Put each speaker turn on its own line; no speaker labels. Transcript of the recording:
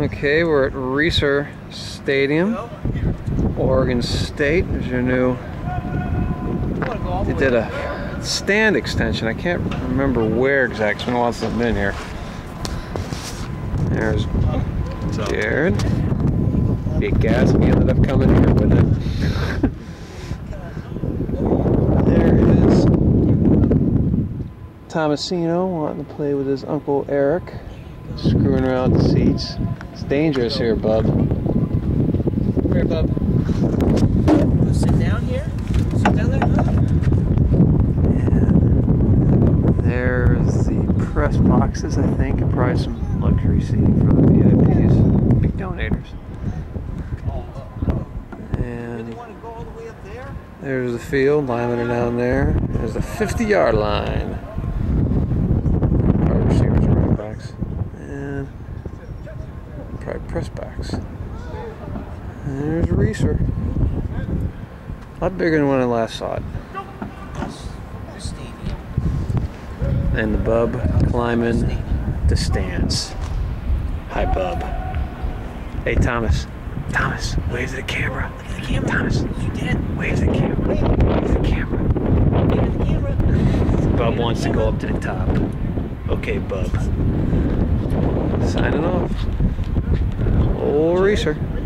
Okay, we're at Reser Stadium, Oregon State. There's your new. They did a stand extension. I can't remember where exactly. It's been a while since I've been here. There's Jared. Big gas. He ended up coming here with it. there is Tomasino wanting to play with his uncle Eric. Screwing around the seats. It's dangerous here, bub.
Come here, bub. Wanna sit down here? Sit down there?
And there's the press boxes, I think, and probably some luxury seating for the VIPs. Big donators. And
Want to go all the way up there?
there's the field, linemen are down there. There's the 50 yard line. Probably receivers and running backs. And probably press backs. And there's Reser. A lot bigger than when I last saw it. And the bub climbing the stands. Hi, bub. Hey, Thomas. Thomas, wave to the camera.
Look at the camera.
Thomas,
You did.
wave to the camera. Wave to the camera.
Look at the camera.
Bub wants to go up to the top. Okay, bub greaser.